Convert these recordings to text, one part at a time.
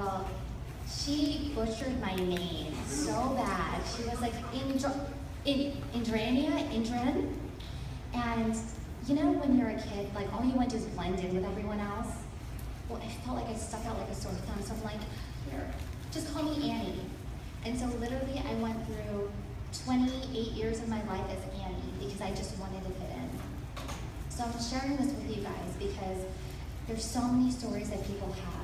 Well, she butchered my name so bad. She was like Indra, in, Indrania, Indran. And you know when you're a kid, like all you want to do is blend in with everyone else? Well, I felt like I stuck out like a sore thumb, so I'm like, here, just call me Annie. And so literally I went through 28 years of my life as Annie because I just wanted to fit in. So I'm sharing this with you guys because there's so many stories that people have.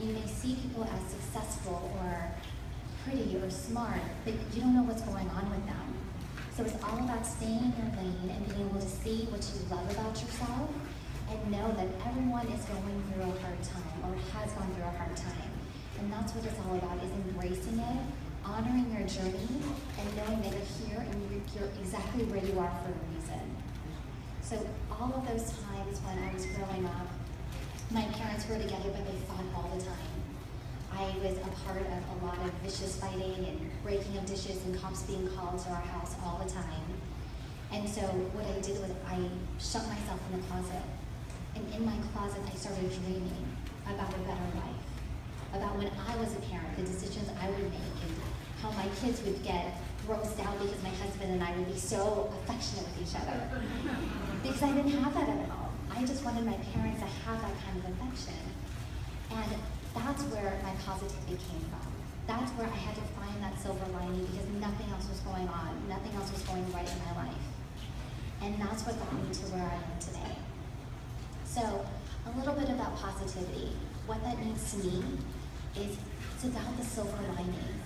You may see people as successful or pretty or smart, but you don't know what's going on with them. So it's all about staying in your lane and being able to see what you love about yourself and know that everyone is going through a hard time or has gone through a hard time. And that's what it's all about, is embracing it, honoring your journey, and knowing that you're here and you're exactly where you are for a reason. So all of those times when I was growing up, my parents were together, but they fought all the time. I was a part of a lot of vicious fighting and breaking of dishes and cops being called to our house all the time. And so what I did was I shut myself in the closet. And in my closet, I started dreaming about a better life, about when I was a parent, the decisions I would make, and how my kids would get grossed out because my husband and I would be so affectionate with each other. Because I didn't have that at all. I just wanted my parents to have that kind of affection. And that's where my positivity came from. That's where I had to find that silver lining because nothing else was going on. Nothing else was going right in my life. And that's what got me to where I am today. So, a little bit about positivity. What that means to me is it's about the silver lining.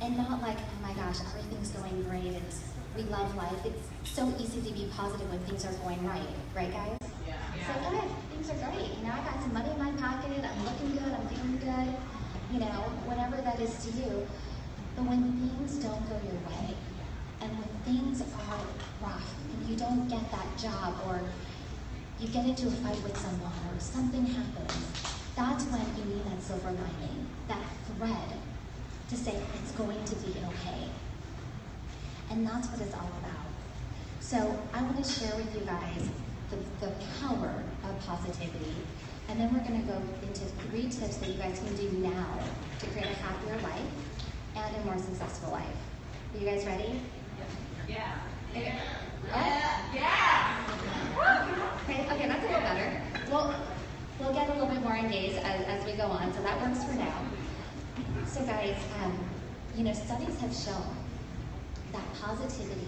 And not like, oh my gosh, everything's going great and we love life. It's so easy to be positive when things are going right, right guys? Yeah. So good, things are great. You know, I got some money in my pocket, I'm looking good, I'm feeling good, you know, whatever that is to you. But when things don't go your way, and when things are rough, and you don't get that job, or you get into a fight with someone, or something happens, that's when you need that silver lining, that thread to say it's going to be okay. And that's what it's all about. So I want to share with you guys the, the power of positivity. And then we're going to go into three tips that you guys can do now to create a happier life and a more successful life. Are you guys ready? Yeah. Yeah. Yeah. Yeah. Okay, okay, that's a little better. We'll, we'll get a little bit more engaged as, as we go on, so that works for now. So guys, um, you know, studies have shown that positivity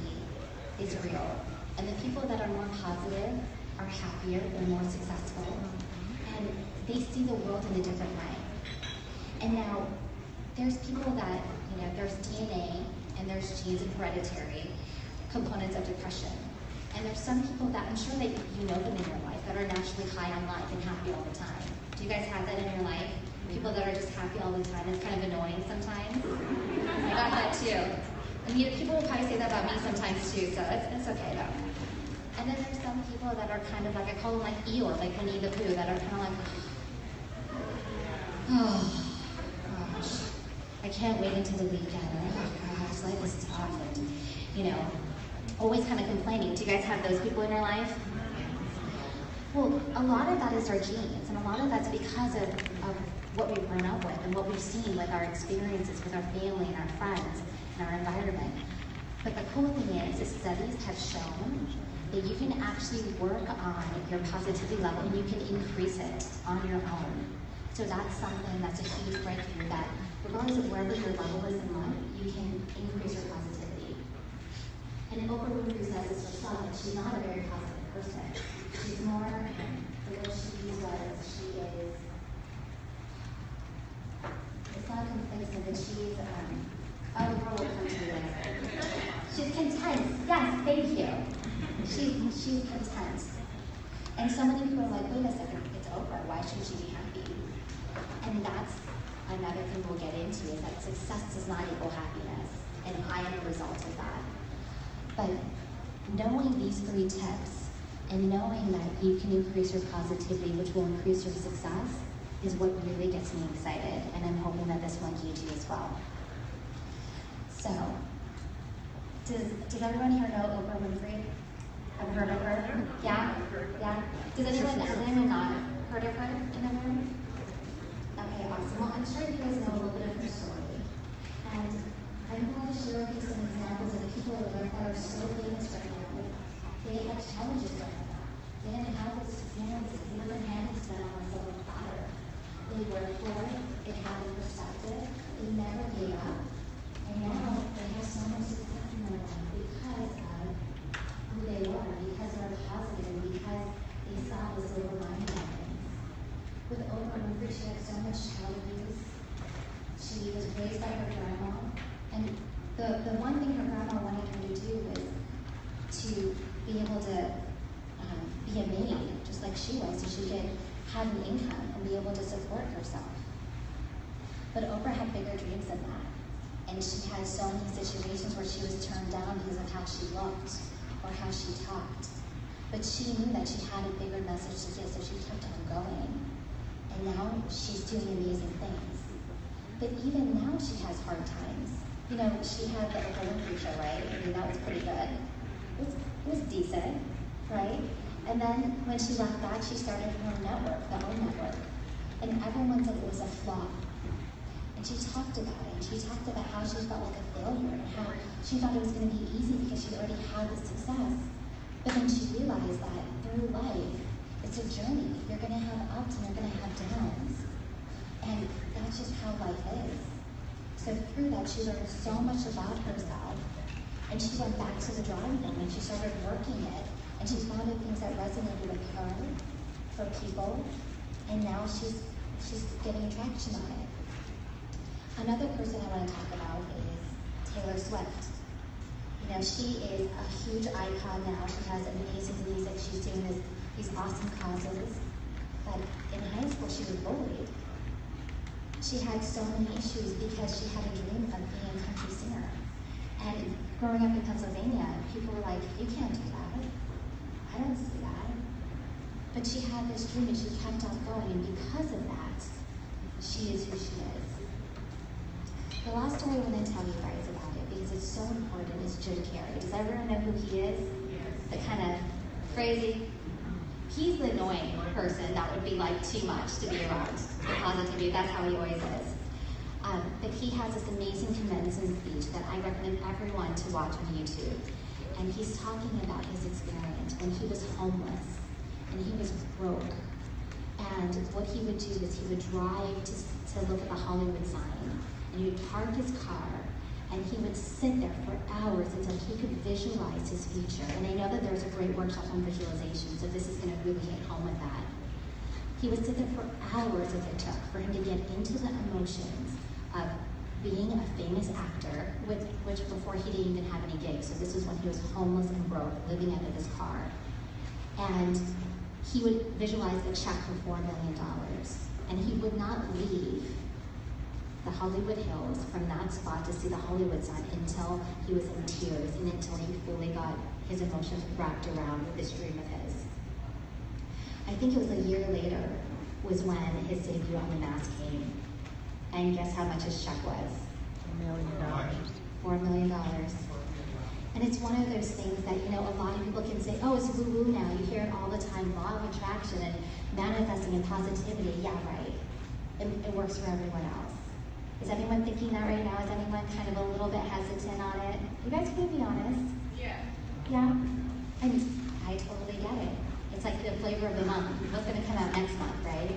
is real. And the people that are more positive are happier, they're more successful, and they see the world in a different way. And now, there's people that, you know, there's DNA and there's genes and hereditary components of depression. And there's some people that I'm sure that you know them in your life that are naturally high on life and happy all the time. Do you guys have that in your life? People that are just happy all the time. It's kind of annoying sometimes. I got that too. You, people will probably say that about me sometimes too, so it's, it's okay though. And then there's some people that are kind of like, I call them like Eeyore, like Winnie the Pooh, that are kind of like, oh, gosh, I can't wait until the weekend. Oh gosh, life is tough. And, you know, always kind of complaining. Do you guys have those people in your life? Well, a lot of that is our genes, and a lot of that's because of, of what we've grown up with and what we've seen with our experiences with our family and our friends and our environment. But the cool thing is, is studies have shown that you can actually work on your positivity level and you can increase it on your own. So that's something that's a huge breakthrough that regardless of wherever your level is in life, you can increase your positivity. And Oprah Winfrey says this herself, that she's not a very positive person. She's more, the word she was, she is, it's not complacent, but she's, um, oh, the girl will come to me later. She's content. Yes, thank you. She, she's content. And so many people are like, wait a second, it's Oprah. Why should she be happy? And that's another thing we'll get into is that success does not equal happiness. And I am a result of that. But knowing these three tips and knowing that you can increase your positivity, which will increase your success, is what really gets me excited. And I'm hoping that this one you do as well. So, does, does everyone here know Oprah Winfrey? Does anyone have than not heard of her in the room? Okay, awesome. Well, I'm sure you guys know a little bit of her story. And I'm going to share with you some examples of the people that work that are so famous right now. They had challenges right now. They didn't have the experience, they didn't have the balance a father. They worked for it, they had a perspective, they never gave up. And now they have so much success in their life because of who they are, because they're positive silver lining of things. With Oprah Winfrey, she had so much child abuse. She was raised by her grandma, and the, the one thing her grandma wanted her to do was to be able to um, be a maid, just like she was, so she could have an income and be able to support herself. But Oprah had bigger dreams than that. And she had so many situations where she was turned down because of how she looked or how she talked. But she knew that she had a bigger message to give, so she kept on going. And now she's doing amazing things. But even now she has hard times. You know, she had the Oprah Winfrey show, right? I mean, that was pretty good. It was, it was decent, right? And then when she left that, she started her own network, the OWN network. And everyone said it was a flop. And she talked about it. And she talked about how she felt like a failure and how she thought it was going to be easy because she already had the success. But then she realized that through life, it's a journey. You're going to have ups and you're going to have downs. And that's just how life is. So through that, she learned so much about herself. And she went back to the drawing board and she started working it. And she found things that resonated with her, for people. And now she's she's getting traction on it. Another person I want to talk about is Taylor Swift. You know, she is a huge icon now. She has amazing music. She's doing this, these awesome causes. But in high school, she was bullied. She had so many issues because she had a dream of being a country singer. And growing up in Pennsylvania, people were like, you can't do that. I don't see that. But she had this dream and she kept on going. And because of that, she is who she is. The last story I want to tell you guys about it because it's so important is Jim Carrey. Does everyone know who he is? The kind of crazy. He's the annoying person that would be like too much to be around. The positivity, that's how he always is. Um, but he has this amazing commencement speech that I recommend everyone to watch on YouTube. And he's talking about his experience when he was homeless and he was broke. And what he would do is he would drive to, to look at the Hollywood sign and he would park his car and he would sit there for hours until he could visualize his future. And I know that there's a great workshop on visualization, so this is going to really hit home with that. He would sit there for hours as it took for him to get into the emotions of being a famous actor, with, which before he didn't even have any gigs. So this was when he was homeless and broke, living out of his car. And he would visualize a check for $4 million. And he would not leave the Hollywood Hills from that spot to see the Hollywood sign until he was in tears and until he fully got his emotions wrapped around this dream of his. I think it was a year later was when his debut on The Mask came. And guess how much his check was? A million dollars. Four million dollars. And it's one of those things that, you know, a lot of people can say, oh, it's woo-woo now. You hear it all the time, law of attraction and manifesting and positivity. Yeah, right. It, it works for everyone else. Is anyone thinking that right now? Is anyone kind of a little bit hesitant on it? You guys can be honest. Yeah. Yeah? And I totally get it. It's like the flavor of the month. What's going to come out next month, right?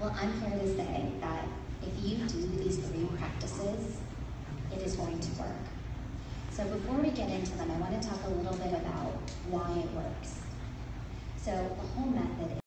Well, I'm here to say that if you do these three practices, it is going to work. So before we get into them, I want to talk a little bit about why it works. So the whole method